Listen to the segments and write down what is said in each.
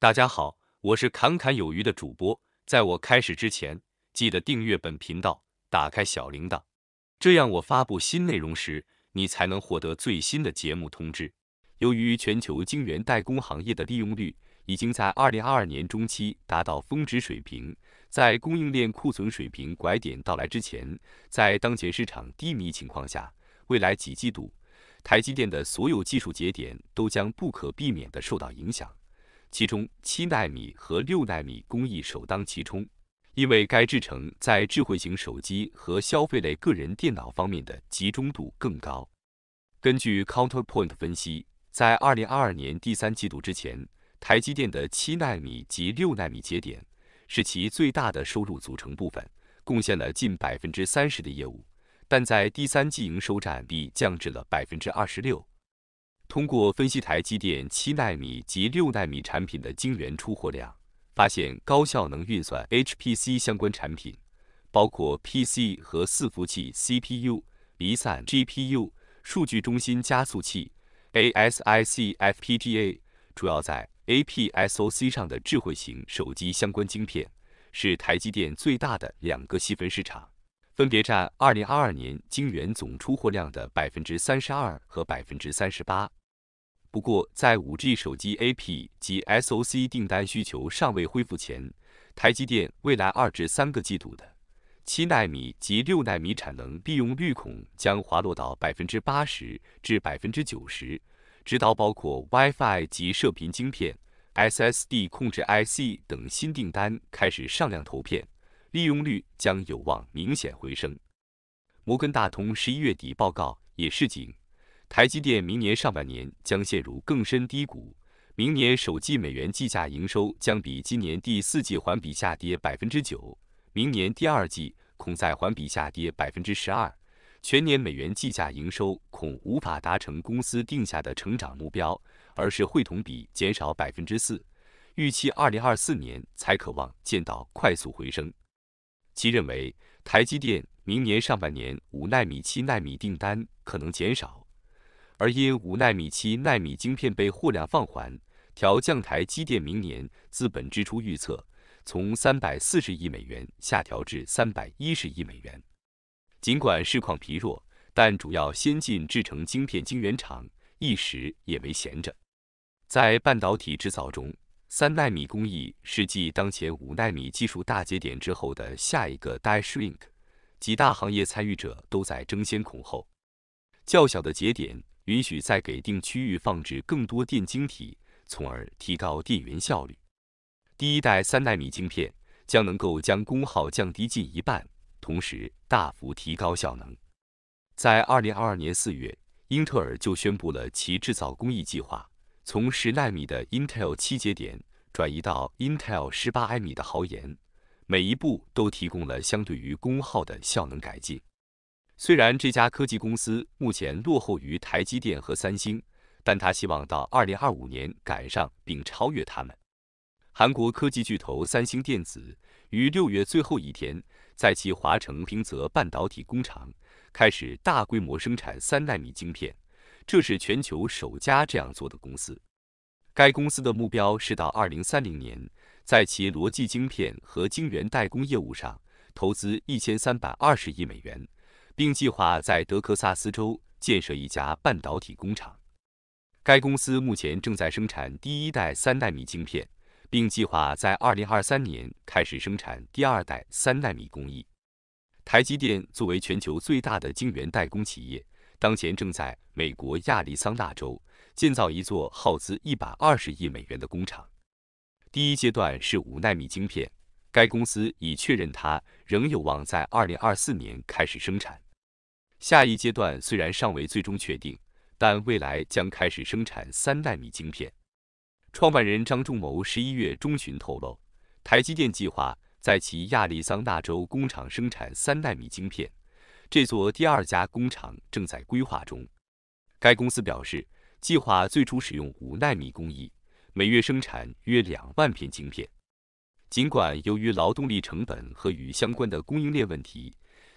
大家好，我是侃侃有余的主播。在我开始之前，记得订阅本频道，打开小铃铛，这样我发布新内容时，你才能获得最新的节目通知。由于全球晶圆代工行业的利用率已经在2022年中期达到峰值水平，在供应链库存水平拐点到来之前，在当前市场低迷情况下，未来几季度，台积电的所有技术节点都将不可避免地受到影响。其中，七纳米和六纳米工艺首当其冲，因为该制程在智慧型手机和消费类个人电脑方面的集中度更高。根据 Counterpoint 分析，在二零二二年第三季度之前，台积电的七纳米及六纳米节点是其最大的收入组成部分，贡献了近百分之三十的业务，但在第三季营收占比降至了百分之二十六。通过分析台积电七纳米及六纳米产品的晶圆出货量，发现高效能运算 HPC 相关产品，包括 PC 和伺服器 CPU、离散 GPU、数据中心加速器 ASIC、FPGA，主要在 APSoC 上的智慧型手机相关晶片，是台积电最大的两个细分市场，分别占2022年晶圆总出货量的百分之三十二和百分之三十八。不过，在 5G 手机 AP 及 SoC 订单需求尚未恢复前，台积电未来二至三个季度的七纳米及六纳米产能利用率恐将滑落到百分之八十至百分之九十，直到包括 WiFi 及射频晶片、SSD 控制 IC 等新订单开始上量投片，利用率将有望明显回升。摩根大通十一月底报告也示警。台积电明年上半年将陷入更深低谷，明年首季美元计价营收将比今年第四季环比下跌百分之九，明年第二季恐再环比下跌百分之十二，全年美元计价营收恐无法达成公司定下的成长目标，而是会同比减少百分之四，预期二零二四年才可望见到快速回升。其认为，台积电明年上半年五纳米、七纳米订单可能减少。而因五纳米、七纳米晶片被货量放缓，调降台积电明年资本支出预测，从三百四十亿美元下调至三百一十亿美元。尽管市况疲弱，但主要先进制程晶片晶圆厂一时也没闲着。在半导体制造中，三纳米工艺是继当前五纳米技术大节点之后的下一个 die shrink，几大行业参与者都在争先恐后。较小的节点。允许在给定区域放置更多电晶体，从而提高电源效率。第一代三纳米晶片将能够将功耗降低近一半，同时大幅提高效能。在二零二二年四月，英特尔就宣布了其制造工艺计划，从十纳米的 Intel 七节点转移到 Intel 十八纳米的豪岩，每一步都提供了相对于功耗的效能改进。虽然这家科技公司目前落后于台积电和三星，但他希望到二零二五年赶上并超越他们。韩国科技巨头三星电子于六月最后一天，在其华城平泽半导体工厂开始大规模生产三纳米晶片，这是全球首家这样做的公司。该公司的目标是到二零三零年，在其逻辑晶片和晶圆代工业务上投资一千三百二十亿美元。并计划在德克萨斯州建设一家半导体工厂。该公司目前正在生产第一代三纳米晶片，并计划在二零二三年开始生产第二代三纳米工艺。台积电作为全球最大的晶圆代工企业，当前正在美国亚利桑那州建造一座耗资一百二十亿美元的工厂。第一阶段是五纳米晶片，该公司已确认它仍有望在二零二四年开始生产。下一阶段虽然尚未最终确定，但未来将开始生产三纳米晶片。创办人张忠谋十一月中旬透露，台积电计划在其亚利桑那州工厂生产三纳米晶片，这座第二家工厂正在规划中。该公司表示，计划最初使用五纳米工艺，每月生产约两万片晶片。尽管由于劳动力成本和与相关的供应链问题，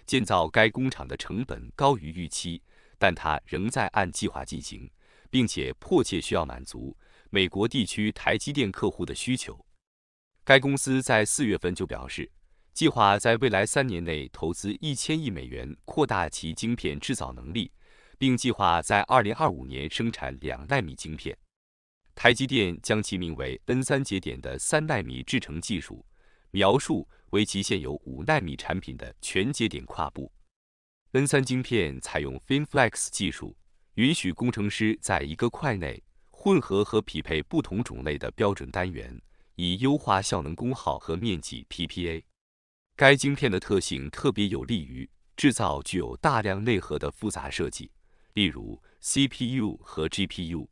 建造该工厂的成本高于预期，但它仍在按计划进行，并且迫切需要满足美国地区台积电客户的需求。该公司在四月份就表示，计划在未来三年内投资一千亿美元，扩大其晶片制造能力，并计划在二零二五年生产两纳米晶片。台积电将其名为 N 三节点的三纳米制程技术，描述为其现有五纳米产品的全节点跨步。N 三晶片采用 FinFlex 技术，允许工程师在一个块内混合和匹配不同种类的标准单元，以优化效能、功耗和面积 PPA。该晶片的特性特别有利于制造具有大量内核的复杂设计，例如 CPU 和 GPU。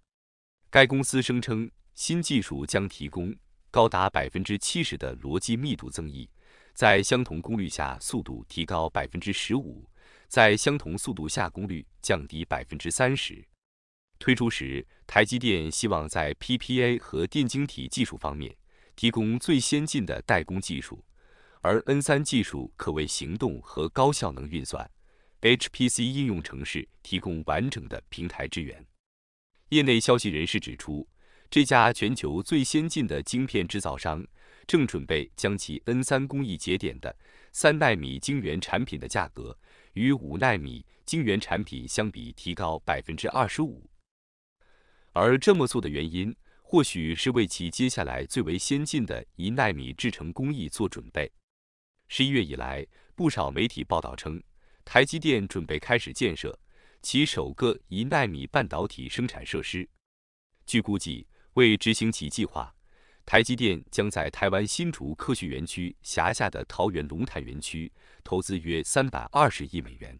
该公司声称，新技术将提供高达百分之七十的逻辑密度增益，在相同功率下速度提高百分之十五。在相同速度下，功率降低百分之三十。推出时，台积电希望在 PPA 和电晶体技术方面提供最先进的代工技术，而 N 三技术可为行动和高效能运算 HPC 应用程式提供完整的平台支援。业内消息人士指出，这家全球最先进的晶片制造商正准备将其 N 三工艺节点的三纳米晶圆产品的价格。与五纳米晶圆产品相比，提高百分之二十五。而这么做的原因，或许是为其接下来最为先进的一纳米制程工艺做准备。十一月以来，不少媒体报道称，台积电准备开始建设其首个一纳米半导体生产设施。据估计，为执行其计划，台积电将在台湾新竹科学园区辖下的桃园龙潭园区。投资约三百二十亿美元。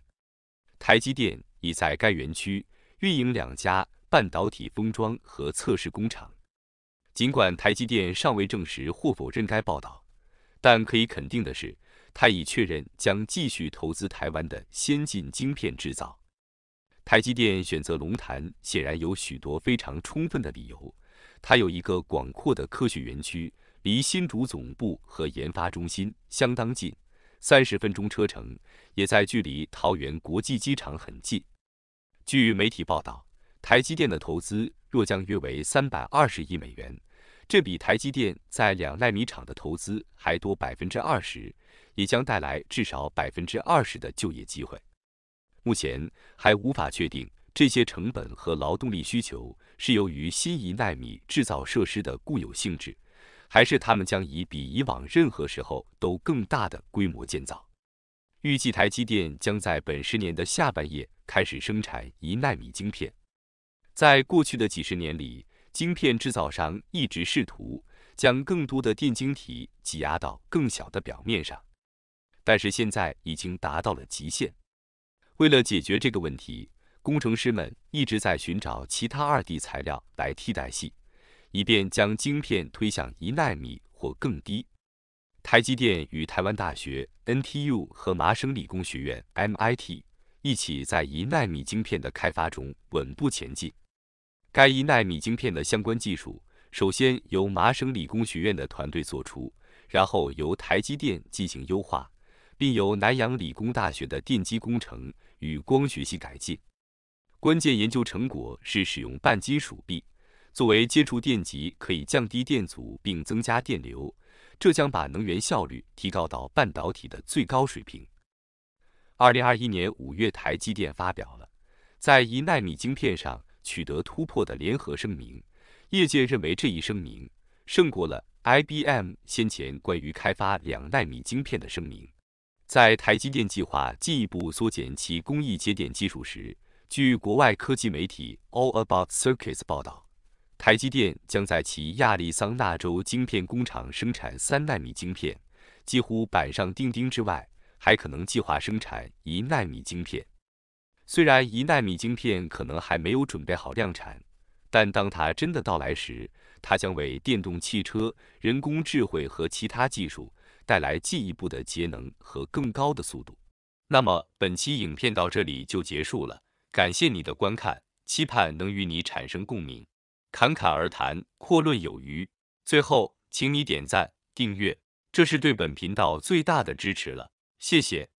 台积电已在该园区运营两家半导体封装和测试工厂。尽管台积电尚未证实或否认该报道，但可以肯定的是，他已确认将继续投资台湾的先进晶片制造。台积电选择龙潭，显然有许多非常充分的理由。它有一个广阔的科学园区，离新竹总部和研发中心相当近。三十分钟车程，也在距离桃园国际机场很近。据媒体报道，台积电的投资若将约为三百二十亿美元，这比台积电在两纳米厂的投资还多百分之二十，也将带来至少百分之二十的就业机会。目前还无法确定这些成本和劳动力需求是由于新一纳米制造设施的固有性质。还是他们将以比以往任何时候都更大的规模建造。预计台积电将在本十年的下半叶开始生产一纳米晶片。在过去的几十年里，晶片制造商一直试图将更多的电晶体挤压到更小的表面上，但是现在已经达到了极限。为了解决这个问题，工程师们一直在寻找其他二 D 材料来替代系。以便将晶片推向一纳米或更低。台积电与台湾大学 NTU 和麻省理工学院 MIT 一起在一纳米晶片的开发中稳步前进。该一纳米晶片的相关技术首先由麻省理工学院的团队做出，然后由台积电进行优化，并由南洋理工大学的电机工程与光学系改进。关键研究成果是使用半金属壁。作为接触电极，可以降低电阻并增加电流，这将把能源效率提高到半导体的最高水平。二零二一年五月，台积电发表了在一纳米晶片上取得突破的联合声明，业界认为这一声明胜过了 IBM 先前关于开发两纳米晶片的声明。在台积电计划进一步缩减其工艺节点技术时，据国外科技媒体 All About Circuits 报道。台积电将在其亚利桑那州晶片工厂生产三纳米晶片，几乎板上钉钉之外，还可能计划生产一纳米晶片。虽然一纳米晶片可能还没有准备好量产，但当它真的到来时，它将为电动汽车、人工智慧和其他技术带来进一步的节能和更高的速度。那么，本期影片到这里就结束了，感谢你的观看，期盼能与你产生共鸣。侃侃而谈，阔论有余。最后，请你点赞、订阅，这是对本频道最大的支持了，谢谢。